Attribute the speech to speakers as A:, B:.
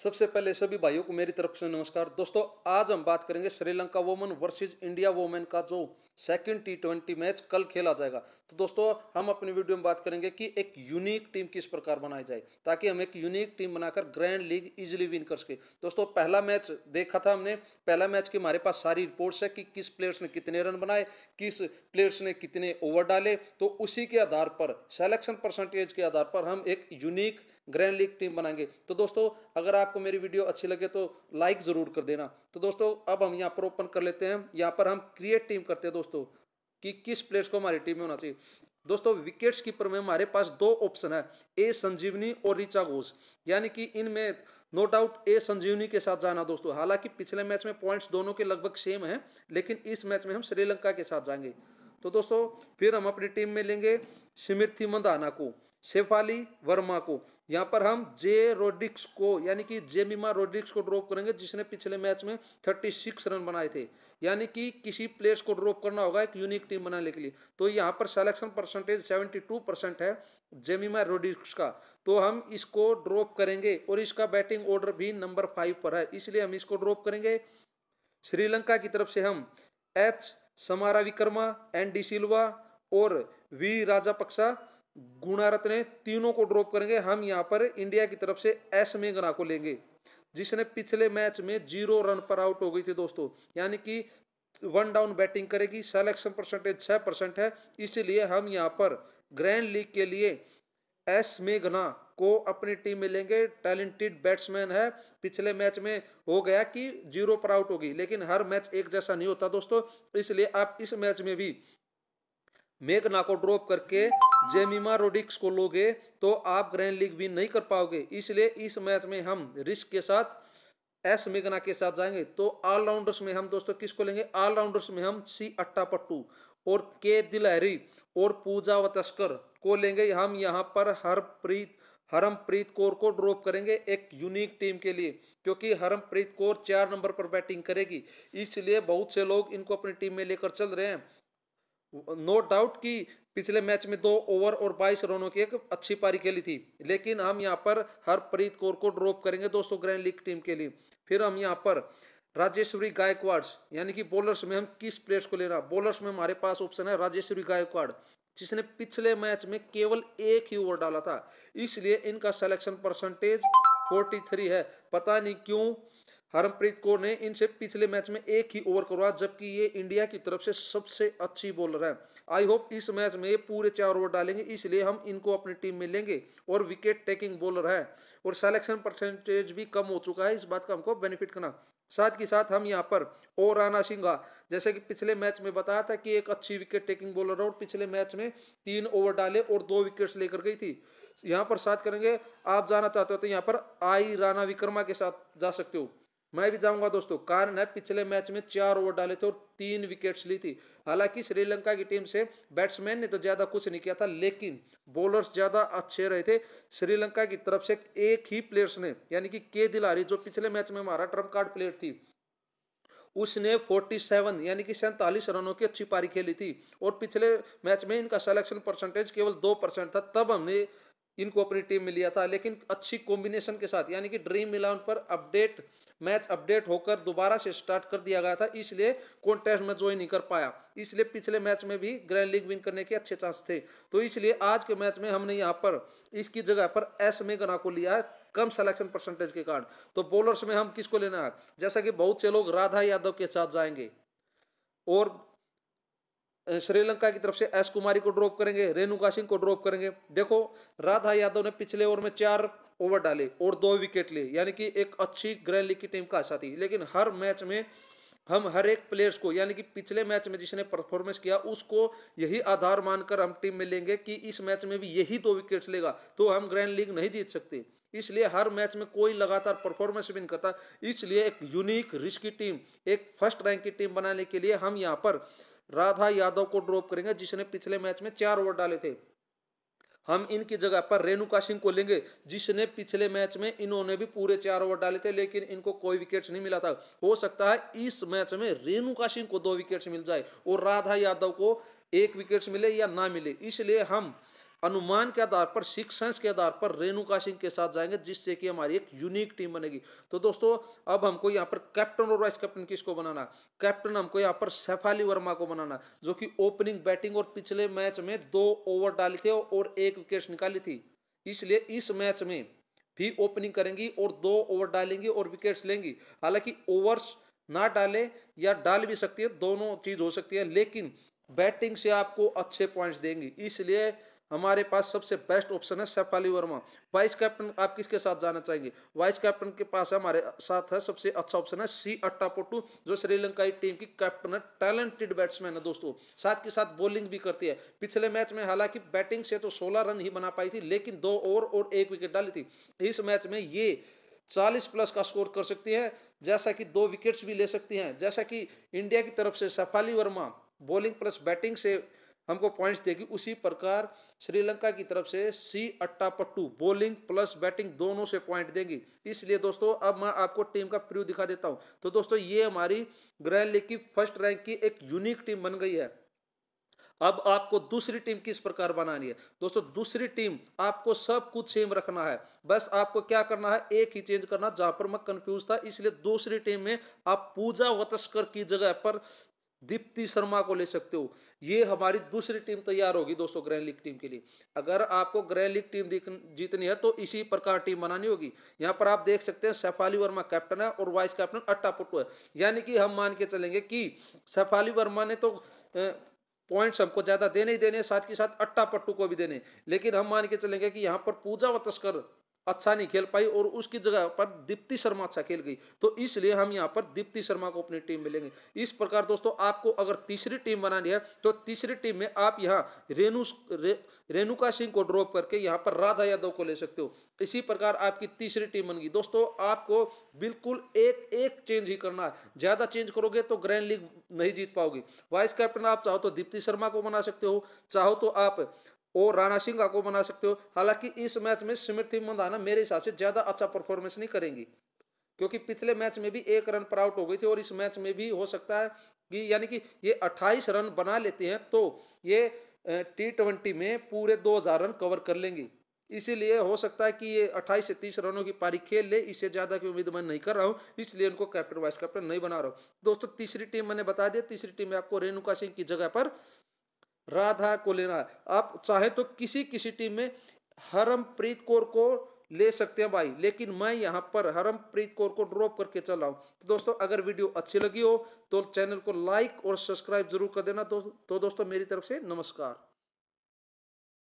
A: सबसे पहले सभी भाइयों को मेरी तरफ़ से नमस्कार। दोस्तों, आज हम बात करेंगे Sri Lanka women versus India women का जो सेकंड टी ट्वेंटी मैच कल खेला जाएगा। तो दोस्तों, हम अपनी वीडियो में बात करेंगे कि एक यूनिक टीम किस प्रकार बनाई जाए, ताकि हम एक यूनिक टीम बनाकर ग्रैंड लीग इजिली विन कर सके। दोस्तों, पहला मैच देखा था हमने। पहला मैच की हमारे पास सारी रिपोर्ट्स है कि किस प्लेयर्स ने कितने रन बनाए, किस प्लेयर्स ने कितने ओवर डाले। तो उसी के आधार पर सेलेक्शन परसेंटेज के आधार पर हम एक यूनिक ग्रैंड लीग टीम बनाएँगे। तो दोस्तों, अगर आपको मेरी वीडियो अच्छी लगे तो लाइक ज़रूर कर देना। तो दोस्तों, अब हम यहाँ पर ओपन कर लेते हैं। यहाँ पर हम क्रिएट टीम करते हैं दोस्तों। कि किस प्लेयर्स को हमारी टीम में होना चाहिए। दोस्तों विकेट्स कीपर में हमारे पास दो ऑप्शन है ए संजीवनी और रिचा घोष यानी कि इनमें नो डाउट ए संजीवनी के साथ जाना दोस्तों। हालाँकि पिछले मैच में पॉइंट्स दोनों के लगभग सेम हैं, लेकिन इस मैच में हम श्रीलंका के साथ जाएँगे। तो दोस्तों, फिर हम अपनी टीम में लेंगे सिमिर्थी मंदाना को शेफाली वर्मा को। यहाँ पर हम जे रोड्रिक्स को, यानी कि जेमिमा रोड्रिक्स को ड्रॉप करेंगे, जिसने पिछले मैच में 36 रन बनाए थे। यानी कि किसी प्लेयर्स को ड्रॉप करना होगा एक यूनिक टीम बनाने के लिए। तो यहाँ पर सिलेक्शन परसेंटेज 72 परसेंट है जेमिमा रोड्रिक्स का। तो हम इसको ड्रॉप करेंगे और इसका बैटिंग ऑर्डर भी नंबर फाइव पर है। इसलिए हम इसको ड्रॉप करेंगे। श्रीलंका की तरफ़ से हम H Samarawickrama N D Silva और वी राजा राजापक्सा गुणारत्न तीनों को ड्रॉप करेंगे। हम यहाँ पर इंडिया की तरफ़ से एस मेघना को लेंगे। जिसने पिछले मैच में ज़ीरो रन पर आउट हो गई थी दोस्तों। यानी कि वन डाउन बैटिंग करेगी। सिलेक्शन परसेंटेज छः परसेंट है। इसलिए हम यहाँ पर ग्रैंड लीग के लिए एस मेघना को अपनी टीम में लेंगे टैलेंटेड बैट्समैन है। पिछले मैच में हो गया कि ज़ीरो पर आउट होगी लेकिन हर मैच एक जैसा नहीं होता दोस्तों। इसलिए आप इस मैच में भी मेघना को ड्रॉप करके जेमिमा रोडिक्स को लोगे तो आप ग्रैंड लीग विन नहीं कर पाओगे। इसलिए इस मैच में हम रिस्क के साथ एस मेघना के साथ जाएँगे। तो ऑलराउंडर्स में हम दोस्तों किसको लेंगे? ऑलराउंडर्स में हम सी अट्टा पट्टू और के दिलहरी और पूजा व तस्कर को लेंगे। हम यहाँ पर हरप्रीत, हरमप्रीत कौर को ड्रॉप करेंगे एक यूनिक टीम के लिए, क्योंकि हरमप्रीत कौर चार नंबर पर बैटिंग करेगी। इसलिए बहुत से लोग इनको अपनी टीम में लेकर चल रहे हैं। नो डाउट कि पिछले मैच में दो ओवर और बाईस रनों की एक अच्छी पारी खेली थी। लेकिन हम यहाँ पर हरप्रीत कौर को ड्रॉप करेंगे दोस्तों ग्रैंड लीग टीम के लिए। फिर हम यहाँ पर राजेश्वरी गायकवाड़, यानी कि बॉलर्स में हम किस प्लेयर्स को लेना? बॉलर्स में हमारे पास ऑप्शन है राजेश्वरी गायकवाड़, जिसने पिछले मैच में केवल एक ही ओवर डाला था। इसलिए इनका सिलेक्शन परसेंटेज 43 है। पता नहीं क्यों हरमप्रीत कौर ने इनसे पिछले मैच में एक ही ओवर करवा, जबकि ये इंडिया की तरफ़ से सबसे अच्छी बॉलर है। आई होप इस मैच में ये पूरे चार ओवर डालेंगे, इसलिए हम इनको अपनी टीम में लेंगे और विकेट टेकिंग बॉलर है। और सिलेक्शन परसेंटेज भी कम हो चुका है, इस बात का हमको बेनिफिट करना। साथ के साथ हम यहाँ पर ओ राना सिंघा, जैसे कि पिछले मैच में बताया था कि एक अच्छी विकेट टेकिंग बॉलर है और पिछले मैच में तीन ओवर डाले और दो विकेट्स लेकर गई थी। यहाँ पर साथ करेंगे। आप जाना चाहते हो तो यहाँ पर आई राणा विक्रमा के साथ जा सकते हो। मैं भी जाऊँगा दोस्तों। कारण है, पिछले मैच में चार ओवर डाले थे और तीन विकेट्स ली थी। हालाँकि श्रीलंका की टीम से बैट्समैन ने तो ज़्यादा कुछ नहीं किया था, लेकिन बॉलर्स ज़्यादा अच्छे रहे थे। श्रीलंका की तरफ़ से एक ही प्लेयर्स ने, यानी कि के दिलारी, जो पिछले मैच में हमारा ट्रंप कार्ड प्लेयर थी, उसने 47 यानी कि सैंतालीस रनों की अच्छी पारी खेली थी। और पिछले मैच में इनका सिलेक्शन परसेंटेज केवल दो परसेंट था। तब हमने इनको अपनी टीम में लिया था, लेकिन अच्छी कॉम्बिनेशन के साथ, यानी कि ड्रीम इलेवन पर अपडेट मैच अपडेट होकर दोबारा से स्टार्ट कर दिया गया था, इसलिए कॉन्टेस्ट में ज्वाइन नहीं कर पाया। इसलिए पिछले मैच में भी ग्रैंड लीग विन करने के अच्छे चांस थे। तो इसलिए आज के मैच में हमने यहाँ पर, इसकी जगह पर एस मेगना को लिया है, कम सिलेक्शन परसेंटेज के कारण। तो बॉलर्स में हम किसको लेना है? जैसा कि बहुत से लोग राधा यादव के साथ जाएँगे, और श्रीलंका की तरफ़ से एस कुमारी को ड्रॉप करेंगे, रेणुका सिंह को ड्रॉप करेंगे। देखो, राधा यादव ने पिछले ओवर में चार ओवर डाले और दो विकेट लिए, यानी कि एक अच्छी ग्रैंड लीग की टीम का हिस्सा थी लेकिन हर मैच में हम हर एक प्लेयर्स को, यानी कि पिछले मैच में जिसने परफॉर्मेंस किया, उसको यही आधार मानकर हम टीम में लेंगे कि इस मैच में भी यही दो विकेट्स लेगा। तो हम ग्रैंड लीग नहीं जीत सकते। इसलिए हर मैच में कोई लगातार परफॉर्मेंस भी नहीं करता। इसलिए एक यूनिक रिस्की टीम एक फ़र्स्ट रैंक की टीम बनाने के लिए हम यहाँ पर राधा यादव को ड्रॉप करेंगे, जिसने पिछले मैच में चार ओवर डाले थे। हम इनकी जगह पर रेणुका सिंह को लेंगे, जिसने पिछले मैच में इन्होंने भी पूरे चार ओवर डाले थे, लेकिन इनको कोई विकेट नहीं मिला था। हो सकता है इस मैच में रेणुका सिंह को दो विकेट मिल जाए, और राधा यादव को एक विकेट मिले या ना मिले। इसलिए हम अनुमान के आधार पर सिक्स के आधार पर रेणुका सिंह के साथ जाएँगे, जिससे कि हमारी एक यूनिक टीम बनेगी। तो दोस्तों, अब हमको यहाँ पर कैप्टन और वाइस कैप्टन किसको बनाना? कैप्टन हमको यहाँ पर सैफाली वर्मा को बनाना, जो कि ओपनिंग बैटिंग और पिछले मैच में दो ओवर डाली थे और एक विकेट निकाली थी। इसलिए इस मैच में भी ओपनिंग करेंगी और दो ओवर डालेंगी और विकेट्स लेंगी। हालाँकि ओवर्स ना डाले या डाल भी सकती है, दोनों चीज़ हो सकती है, लेकिन बैटिंग से आपको अच्छे पॉइंट्स देंगी। इसलिए हमारे पास सबसे बेस्ट ऑप्शन है सैफाली वर्मा वाइस कैप्टन आप किसके साथ जाना चाहेंगे? वाइस कैप्टन के पास हमारे साथ है सबसे अच्छा ऑप्शन है सी अट्टापोटू जो श्रीलंकाई टीम की कैप्टन है टैलेंटेड बैट्समैन है दोस्तों। साथ के साथ बॉलिंग भी करती है। पिछले मैच में हालाँकि बैटिंग से तो सोलह रन ही बना पाई थी, लेकिन दो ओवर और एक विकेट डाली थी। इस मैच में ये चालीस प्लस का स्कोर कर सकती है, जैसा कि दो विकेट्स भी ले सकती हैं। जैसा कि इंडिया की तरफ़ से Shafali Verma bowling plus batting से हमको पॉइंट्स देगी उसी प्रकार श्रीलंका की तरफ़ से सी Atapattu bowling plus batting दोनों से पॉइंट देंगी। इसलिए दोस्तों, अब मैं आपको टीम का प्रिव्यू दिखा देता हूँ। तो दोस्तों, ये हमारी ग्रैंड लीग की फ़र्स्ट रैंक की एक यूनिक टीम बन गई है। अब आपको दूसरी टीम किस प्रकार बनानी है? दोस्तों, दूसरी टीम आपको सब कुछ सेम रखना है। बस आपको क्या करना है? एक ही चेंज करना, जहाँ पर मैं कंफ्यूज था। इसलिए दूसरी टीम में आप पूजा वतस्कर की जगह पर दीप्ति शर्मा को ले सकते हो। ये हमारी दूसरी टीम तैयार होगी दोस्तों ग्रैंड लीग टीम के लिए। अगर आपको ग्रैंड लीग टीम जीतनी है तो इसी प्रकार टीम बनानी होगी। यहाँ पर आप देख सकते हैं सैफाली वर्मा कैप्टन है और वाइस कैप्टन अट्टा पुट्टू है। यानी कि हम मान के चलेंगे कि सैफाली वर्मा ने तो पॉइंट्स हमको ज़्यादा देने ही देने साथ के साथ अट्टा पट्टू को भी देने लेकिन हम मान के चलेंगे कि यहाँ पर पूजा व तस्कर अच्छा नहीं खेल पाई और उसकी जगह पर दीप्ति शर्मा अच्छा खेल गई। तो इसलिए हम यहाँ पर दीप्ति शर्मा को अपनी टीम में लेंगे इस प्रकार दोस्तों आपको अगर तीसरी टीम बनानी है तो तीसरी टीम में आप यहाँ रेणु रे, रेणुका सिंह को ड्रॉप करके यहाँ पर राधा यादव को ले सकते हो। इसी प्रकार आपकी तीसरी टीम बन गई दोस्तों आपको बिल्कुल एक एक चेंज ही करना है। ज़्यादा चेंज करोगे तो ग्रैंड लीग नहीं जीत पाओगे। वाइस कैप्टन आप चाहो तो दीप्ति शर्मा को बना सकते हो चाहो तो आप और राणा सिंह को बना सकते हो। हालाँकि इस मैच में स्मृति मंदाना मेरे हिसाब से ज़्यादा अच्छा परफॉर्मेंस नहीं करेंगी, क्योंकि पिछले मैच में भी एक रन पर आउट हो गई थी और इस मैच में भी हो सकता है कि यानी कि ये 28 रन बना लेते हैं तो ये टी ट्वेंटी में पूरे 2000 रन कवर कर लेंगी। इसीलिए हो सकता है कि ये 28 से 30 रनों की पारी खेल ले, इससे ज़्यादा की उम्मीद मैं नहीं कर रहा हूँ, इसलिए उनको कैप्टन वाइस कैप्टन नहीं बना रहा हूँ। दोस्तों, तीसरी टीम मैंने बता दिया, तीसरी टीम में आपको रेणुका सिंह की जगह पर राधा को लेना। आप चाहे तो किसी किसी टीम में हरमप्रीत कौर को ले सकते हैं भाई लेकिन मैं यहाँ पर हरमप्रीत कौर को ड्रॉप करके चल रहा हूँ। तो दोस्तों अगर वीडियो अच्छी लगी हो तो चैनल को लाइक और सब्सक्राइब ज़रूर कर देना। तो, तो दोस्तों मेरी तरफ़ से नमस्कार।